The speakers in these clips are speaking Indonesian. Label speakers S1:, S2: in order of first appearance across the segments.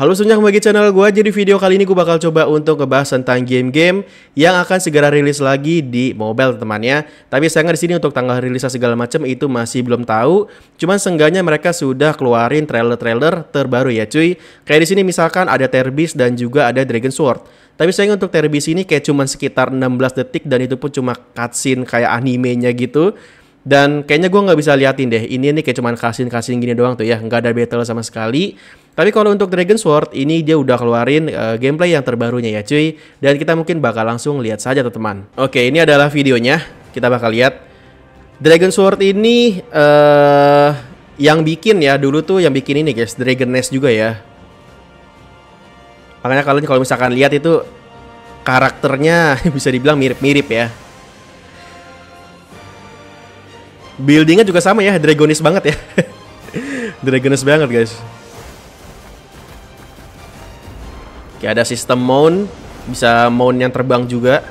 S1: Halo semuanya kembali ke channel gue Jadi video kali ini gue bakal coba untuk ngebahas tentang game-game Yang akan segera rilis lagi di mobile temannya Tapi sayangnya di sini untuk tanggal rilisnya segala macam itu masih belum tahu. Cuman seenggaknya mereka sudah keluarin trailer-trailer terbaru ya cuy. Kayak di sini misalkan ada Terbis dan juga ada Dragon Sword. Tapi sayangnya untuk Terbis ini kayak cuman sekitar 16 detik dan itu pun cuma cutscene kayak animenya gitu. Dan kayaknya gue nggak bisa liatin deh. Ini nih kayak cuman cutscene-cutscene gini doang tuh ya. Nggak ada battle sama sekali tapi kalau untuk Dragon Sword ini dia udah keluarin uh, gameplay yang terbarunya ya cuy. Dan kita mungkin bakal langsung lihat saja teman-teman. Oke, ini adalah videonya. Kita bakal lihat. Dragon Sword ini uh, yang bikin ya dulu tuh yang bikin ini guys, Dragon Nest juga ya. Makanya kalian kalau misalkan lihat itu karakternya bisa dibilang mirip-mirip ya. Buildingnya juga sama ya, Dragonis banget ya. Dragonis banget guys. Oke, ada sistem mount, bisa mount yang terbang juga.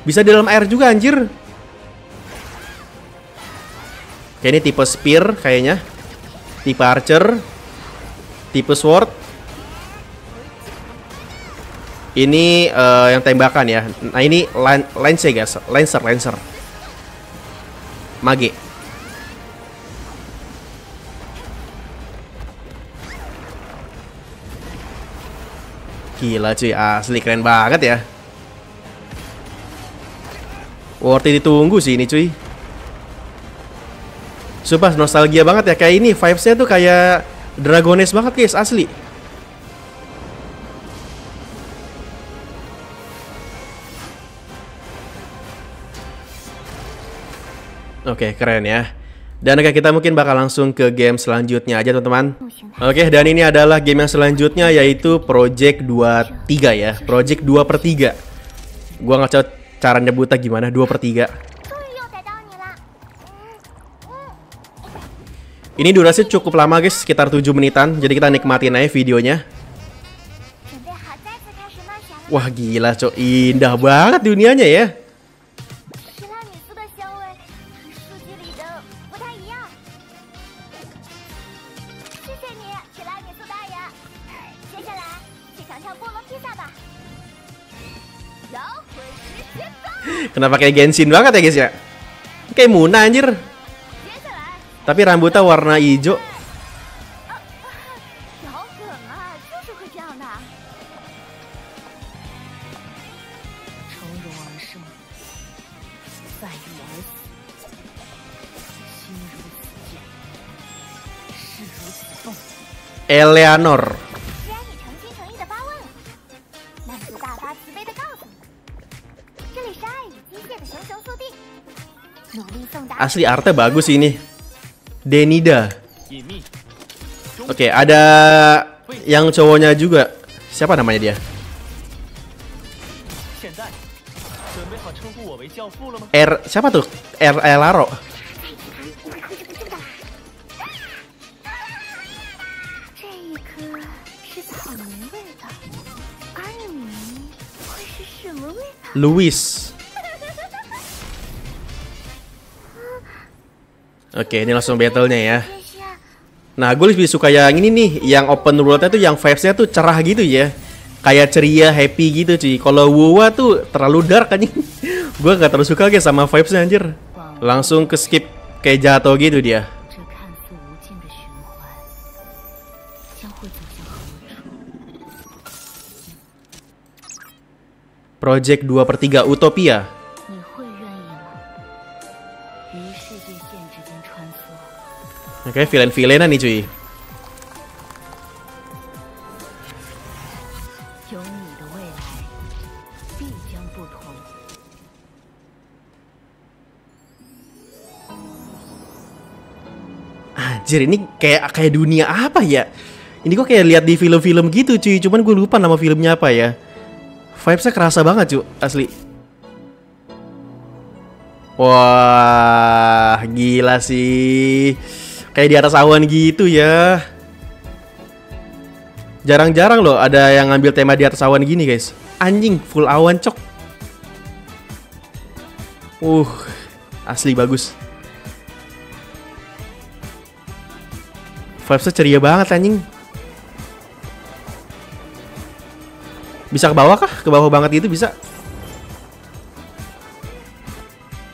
S1: Bisa di dalam air juga anjir. Oke, ini tipe spear kayaknya. Tipe archer. Tipe sword. Ini uh, yang tembakan ya. Nah, ini lance guys, lancer, lancer. Mage. Gila cuy, asli keren banget ya. Worth it ditunggu sih ini cuy. Sumpah nostalgia banget ya kayak ini vibesnya tuh kayak Dragones banget guys asli. Oke keren ya. Dan oke kita mungkin bakal langsung ke game selanjutnya aja teman-teman. Oke dan ini adalah game yang selanjutnya yaitu Project 23 ya. Project 2 per 3. Gua nggak tahu cara nyebutnya gimana 2 per 3. Ini durasi cukup lama guys, sekitar 7 menitan. Jadi kita nikmatin aja videonya. Wah gila cok, indah banget dunianya ya. Kenapa kayak Genshin banget ya guys ya? Kayak Muna anjir. Tapi rambutnya warna hijau. Eleanor Asli artnya bagus ini. Denida. Oke, okay, ada yang cowoknya juga. Siapa namanya dia? R siapa tuh? R Elaro. Louis. Oke, ini langsung battle-nya ya. Nah, gue lebih suka yang ini nih, yang open world-nya tuh yang vibes-nya tuh cerah gitu ya. Kayak ceria, happy gitu cuy. Kalau WoW tuh terlalu dark kan. gue gak terlalu suka guys sama vibes-nya anjir. Langsung ke skip kayak jatuh gitu dia. Project 2 per 3 Utopia Oke, okay, villain-villainan nih cuy. Anjir, ini kayak kayak dunia apa ya? Ini kok kayak lihat di film-film gitu cuy, cuman gue lupa nama filmnya apa ya. Vibesnya kerasa banget cuy, asli. Wah, gila sih. Kayak di atas awan gitu ya. Jarang-jarang loh ada yang ngambil tema di atas awan gini guys. Anjing full awan cok. Uh, asli bagus. Vibesnya ceria banget anjing. Bisa ke bawah kah? Ke bawah banget gitu bisa?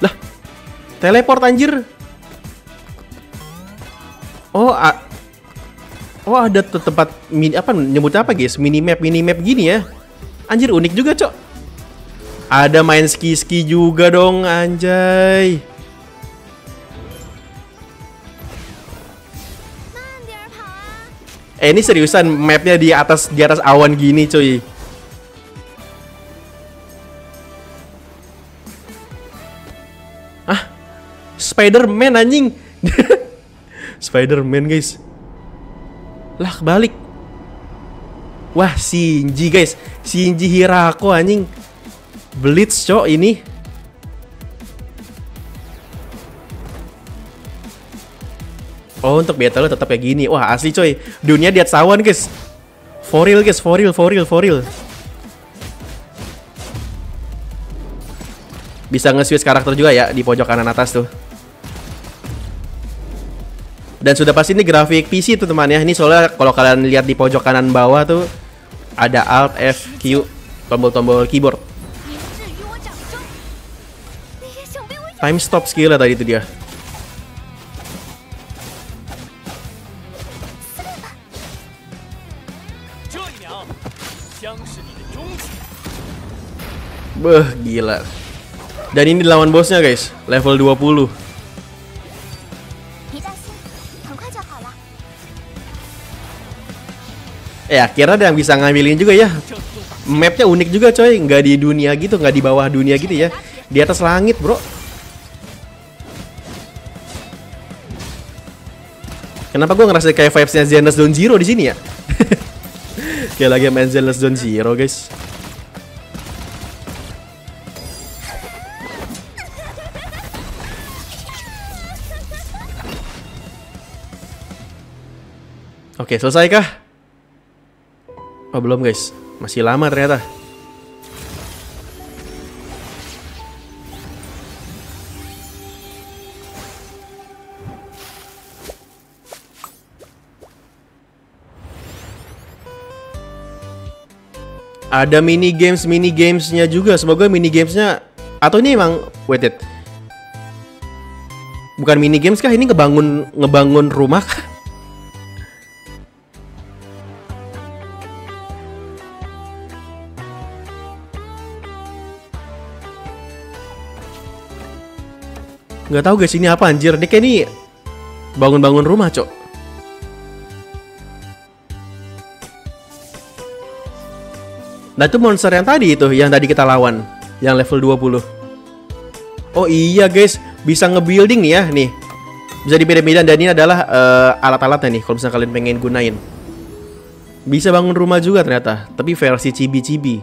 S1: Lah, teleport anjir. Oh, oh ada tempat mini apa nyebutnya apa guys? Mini map mini map gini ya. Anjir unik juga, Cok. Ada main ski-ski juga dong, anjay. Eh ini seriusan mapnya di atas di atas awan gini cuy. Ah, Spider-Man anjing. Spider-Man guys. Lah kebalik. Wah, Shinji guys. Shinji Hirako anjing. Blitz cok ini. Oh untuk battle tetap kayak gini. Wah asli coy. Dunia di atas awan guys. For real guys, for real, for real, for real. Bisa nge-switch karakter juga ya di pojok kanan atas tuh. Dan sudah pasti ini grafik PC tuh teman ya. Ini soalnya kalau kalian lihat di pojok kanan bawah tuh ada Alt F Q tombol-tombol keyboard. Time stop skill lah tadi itu dia. Beh, gila. Dan ini lawan bosnya guys, level 20. Eh akhirnya ada yang bisa ngambilin juga ya. Mapnya unik juga coy. Nggak di dunia gitu, nggak di bawah dunia gitu ya. Di atas langit bro. Kenapa gue ngerasa kayak vibesnya Zenless Zone Zero di sini ya? kayak lagi main Zenless Zone Zero guys. Oke, selesai kah? Oh, belum guys. Masih lama ternyata. Ada mini games mini gamesnya juga. Semoga mini gamesnya atau ini emang wait it. Bukan mini games kah ini ngebangun ngebangun rumah kah? Nggak tahu guys ini apa anjir. Dia kayak ini bangun-bangun rumah, Cok. Nah itu monster yang tadi itu, yang tadi kita lawan Yang level 20 Oh iya guys, bisa nge-building nih ya, nih. Bisa dipilih-pilih dan ini adalah uh, alat-alatnya nih Kalau misalnya kalian pengen gunain. Bisa bangun rumah juga ternyata Tapi versi cibi-cibi.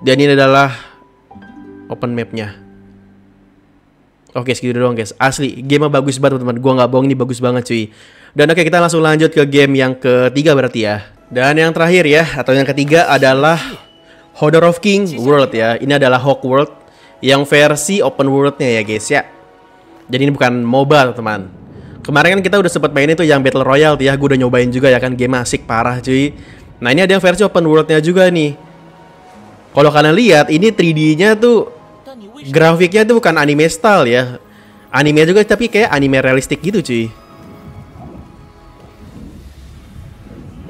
S1: Dan ini adalah Open mapnya Oke segitu doang guys. Asli game bagus banget teman-teman. Gue gak bohong ini bagus banget cuy. Dan oke kita langsung lanjut ke game yang ketiga berarti ya. Dan yang terakhir ya Atau yang ketiga adalah Hodor of King World ya. Ini adalah Hawk World Yang versi open worldnya ya guys ya. Jadi ini bukan mobile teman Kemarin kan kita udah sempet main itu yang Battle Royale tuh ya. Gue udah nyobain juga ya kan Game asik parah cuy. Nah ini ada yang versi open worldnya juga nih. Kalau kalian lihat ini 3D nya tuh grafiknya tuh bukan anime style ya. Anime juga tapi kayak anime realistik gitu cuy.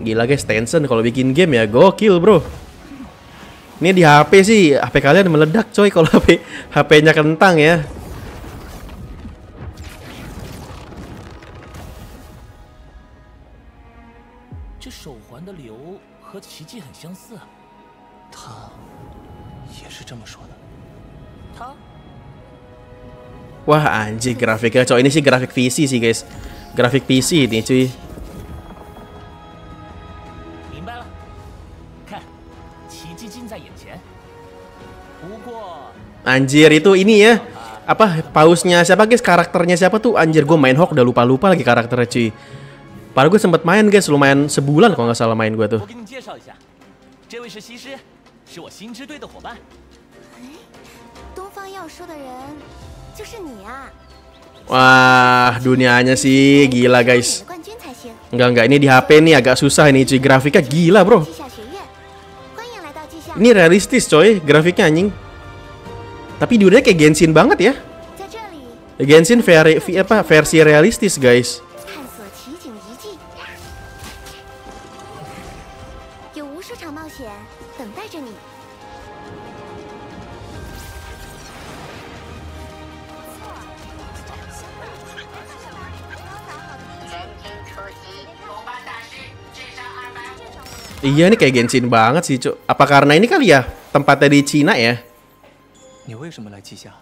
S1: Gila guys Tencent kalau bikin game ya gokil bro. Ini di HP sih HP kalian meledak coy kalau HP HP-nya kentang ya Wah anjir grafiknya cowok ini sih grafik PC sih guys. Grafik PC ini cuy. Anjir itu ini ya. Apa pausnya siapa guys? Karakternya siapa tuh? Anjir gue main Hawk udah lupa lupa lagi karakternya cuy. Padahal gue sempet main guys lumayan sebulan kalau nggak salah main gue tuh Wah, dunianya sih gila guys. Enggak enggak ini di HP nih agak susah ini cuy grafiknya gila bro. Ini realistis coy, grafiknya anjing. Tapi dunia kayak Genshin banget ya.
S2: 在这里
S1: Genshin veri, vi- apa, versi realistis guys. Iya nih kayak Genshin banget sih cuk. Apa karena ini kali ya tempatnya di Cina ya?
S3: 你为什么来稷下？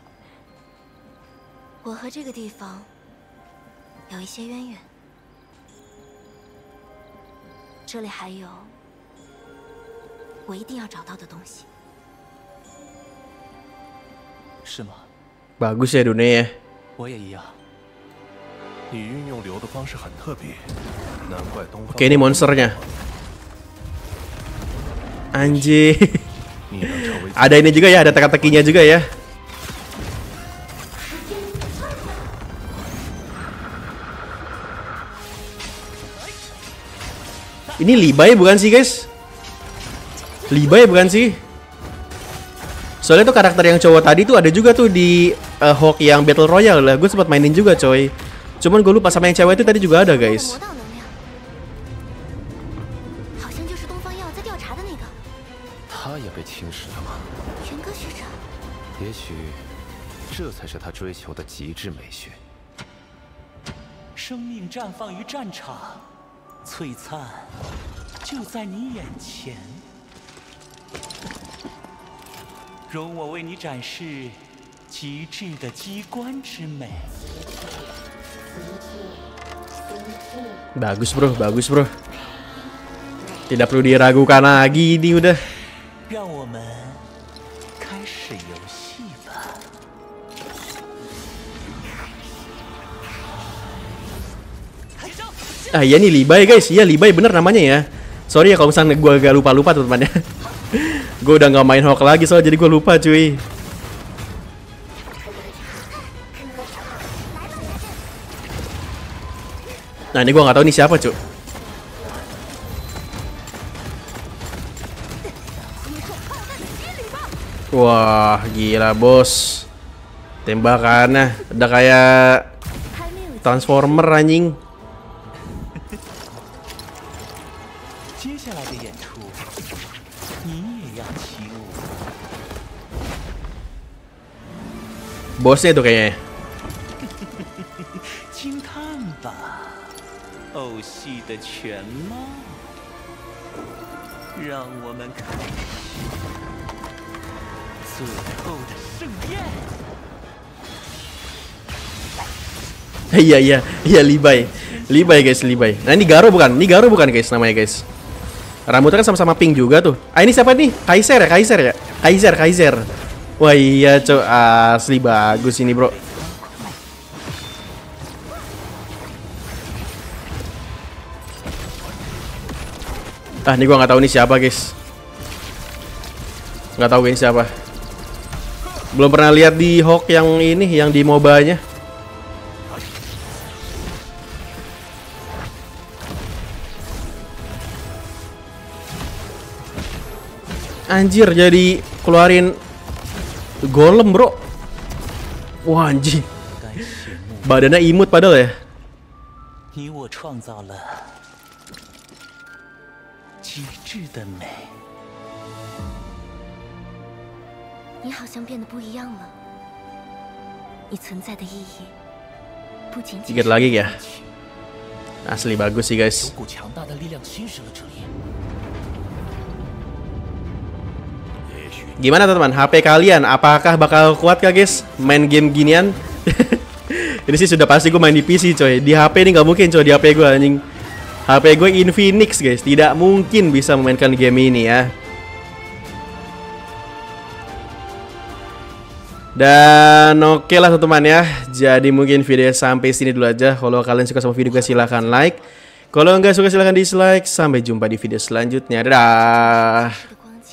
S2: 我和这个地方有一些渊源，这里还有我一定要找到的东西。
S3: 是吗？
S1: Bagus ya dunia ya.
S3: 我也一样。
S4: 你运用流的方式很特别，难怪东方。
S1: Oke ini monsternya. Anjir. ada ini juga ya, ada teka-tekinya juga ya. Ini Libay bukan sih guys? Libay bukan sih? Soalnya tuh karakter yang cowok tadi tuh ada juga tuh di uh, Hawk yang Battle Royale lah. Gue sempat mainin juga coy. Cuman gue lupa sama yang cewek itu tadi juga ada guys.
S5: 被侵蚀了吗？
S2: 元歌学长。
S5: 也许这才是他追求的极致美学。
S6: 生命绽放于战场，璀璨就在你眼前。容我为你展示极致的机关之美。
S1: Bagus bro, bagus bro. Tidak perlu diragukan lagi ini udah.
S6: 让我们开始游戏吧。
S1: Ah iya nih Libai guys, iya Libai bener namanya ya. Sorry ya kalau misalnya gue agak lupa-lupa teman-teman ya. gue udah nggak main Hawk lagi soalnya jadi gue lupa cuy. Nah ini gue nggak tahu nih siapa cuy. Wah, gila bos. Tembakannya udah kayak Transformer anjing. Bosnya tuh kayaknya.
S6: 最后的盛宴。
S1: Iya iya iya Libai. Libai guys, Libai. Nah ini Garo bukan? Ini Garo bukan guys namanya guys. Rambutnya kan sama-sama pink juga tuh. Ah ini siapa nih? Kaiser ya, Kaiser ya? Kaiser, Kaiser. Wah iya cok asli bagus ini bro. Ah ini gua nggak tahu nih siapa guys. Nggak tahu ini siapa. Belum pernah lihat di Hawk yang ini, yang di MOBA-nya. Anjir jadi keluarin golem bro Wah anjing
S6: 该谢幕，
S1: Badannya imut padahal ya
S6: 你我创造了极致的美。
S2: 你好像变得不一样了。你存在的意义，不仅仅
S1: Dikit
S2: 是
S1: lagi ya Asli bagus sih guys
S6: 股强大的力量侵蚀了这里。
S1: Gimana teman-teman HP kalian Apakah bakal kuat kah guys Main game ginian Ini sih sudah pasti gue main di PC coy Di HP ini nggak mungkin coy di HP gue anjing HP gue Infinix guys Tidak mungkin bisa memainkan game ini ya Dan oke lah teman-teman ya. Jadi mungkin video sampai sini dulu aja. Kalau kalian suka sama video gue silahkan like. Kalau nggak suka silahkan dislike. Sampai jumpa di video selanjutnya. Dadah